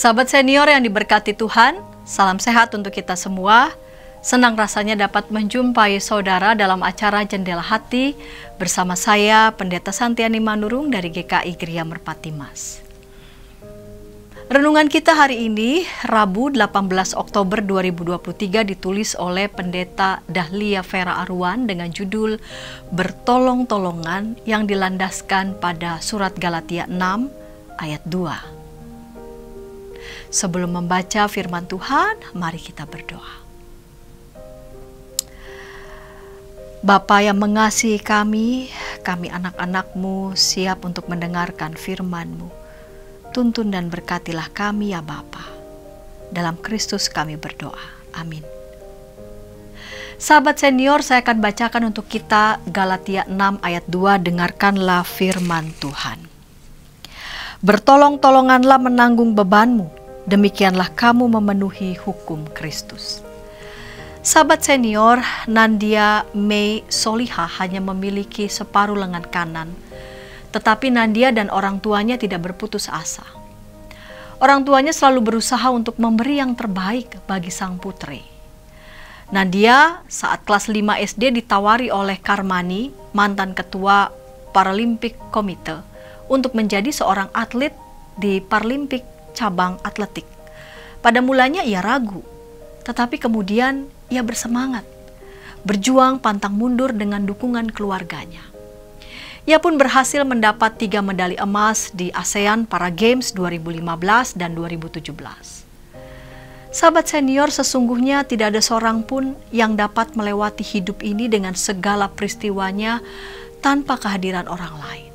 Sahabat senior yang diberkati Tuhan, salam sehat untuk kita semua. Senang rasanya dapat menjumpai saudara dalam acara Jendela Hati bersama saya, Pendeta Santiani Manurung dari GKI Geria Merpati Mas. Renungan kita hari ini, Rabu 18 Oktober 2023 ditulis oleh Pendeta Dahlia Vera Arwan dengan judul Bertolong-tolongan yang dilandaskan pada surat Galatia 6 ayat 2. Sebelum membaca firman Tuhan, mari kita berdoa. Bapa yang mengasihi kami, kami anak-anakmu siap untuk mendengarkan firman-Mu. Tuntun dan berkatilah kami ya Bapa. Dalam Kristus kami berdoa. Amin. Sahabat senior, saya akan bacakan untuk kita Galatia 6 ayat 2, dengarkanlah firman Tuhan. Bertolong-tolonganlah menanggung bebanmu, demikianlah kamu memenuhi hukum Kristus. Sahabat senior, Nandia Mei Soliha hanya memiliki separuh lengan kanan, tetapi Nandia dan orang tuanya tidak berputus asa. Orang tuanya selalu berusaha untuk memberi yang terbaik bagi sang putri. Nandia saat kelas 5 SD ditawari oleh Karmani, mantan ketua Paralimpik Komite, untuk menjadi seorang atlet di Paralimpik cabang atletik. Pada mulanya ia ragu, tetapi kemudian ia bersemangat, berjuang pantang mundur dengan dukungan keluarganya. Ia pun berhasil mendapat tiga medali emas di ASEAN Para Games 2015 dan 2017. Sahabat senior, sesungguhnya tidak ada seorang pun yang dapat melewati hidup ini dengan segala peristiwanya tanpa kehadiran orang lain.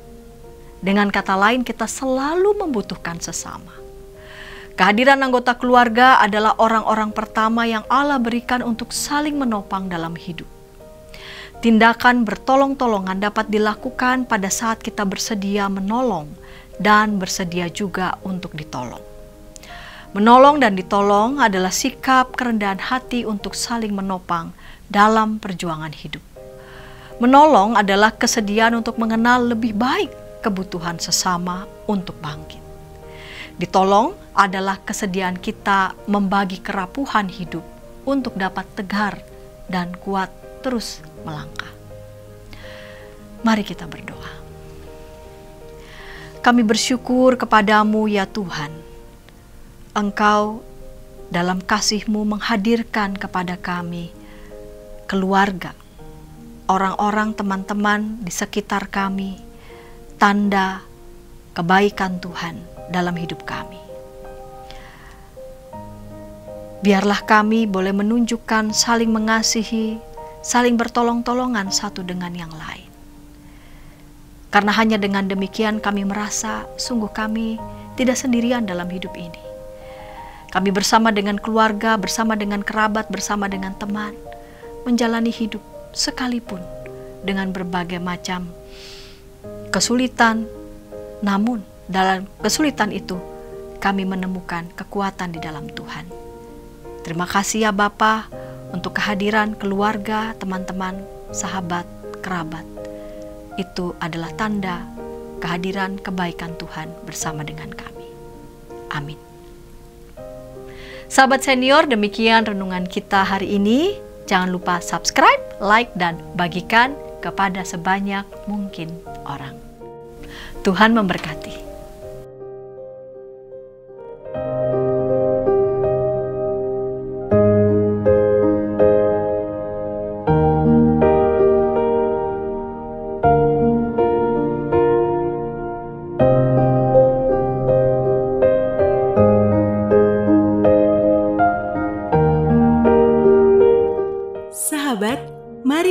Dengan kata lain, kita selalu membutuhkan sesama. Kehadiran anggota keluarga adalah orang-orang pertama yang Allah berikan untuk saling menopang dalam hidup. Tindakan bertolong-tolongan dapat dilakukan pada saat kita bersedia menolong dan bersedia juga untuk ditolong. Menolong dan ditolong adalah sikap kerendahan hati untuk saling menopang dalam perjuangan hidup. Menolong adalah kesediaan untuk mengenal lebih baik kebutuhan sesama untuk bangkit. Ditolong adalah kesediaan kita membagi kerapuhan hidup untuk dapat tegar dan kuat terus melangkah. Mari kita berdoa. Kami bersyukur kepadamu ya Tuhan. Engkau dalam kasih-Mu menghadirkan kepada kami keluarga, orang-orang teman-teman di sekitar kami, tanda kebaikan Tuhan dalam hidup kami. Biarlah kami boleh menunjukkan saling mengasihi, saling bertolong-tolongan satu dengan yang lain. Karena hanya dengan demikian kami merasa sungguh kami tidak sendirian dalam hidup ini. Kami bersama dengan keluarga, bersama dengan kerabat, bersama dengan teman, menjalani hidup sekalipun dengan berbagai macam kesulitan, namun dalam kesulitan itu, kami menemukan kekuatan di dalam Tuhan. Terima kasih ya Bapa untuk kehadiran keluarga, teman-teman, sahabat, kerabat. Itu adalah tanda kehadiran kebaikan Tuhan bersama dengan kami. Amin. Sahabat senior, demikian renungan kita hari ini. Jangan lupa subscribe, like, dan bagikan kepada sebanyak mungkin orang. Tuhan memberkati.